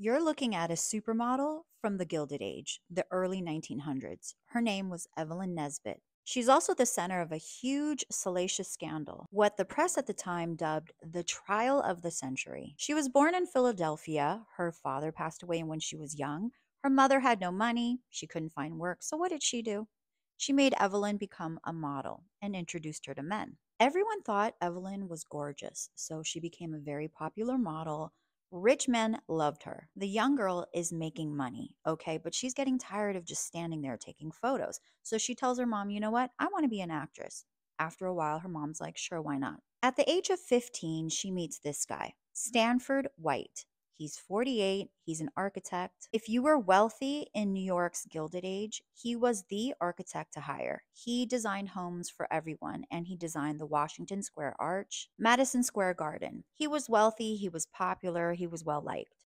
You're looking at a supermodel from the Gilded Age, the early 1900s. Her name was Evelyn Nesbit. She's also the center of a huge salacious scandal, what the press at the time dubbed the trial of the century. She was born in Philadelphia. Her father passed away when she was young. Her mother had no money. She couldn't find work. So, what did she do? She made Evelyn become a model and introduced her to men. Everyone thought Evelyn was gorgeous, so she became a very popular model Rich men loved her. The young girl is making money, okay, but she's getting tired of just standing there taking photos. So she tells her mom, you know what? I want to be an actress. After a while, her mom's like, sure, why not? At the age of 15, she meets this guy, Stanford White. He's 48. He's an architect. If you were wealthy in New York's Gilded Age, he was the architect to hire. He designed homes for everyone and he designed the Washington Square Arch, Madison Square Garden. He was wealthy, he was popular, he was well liked.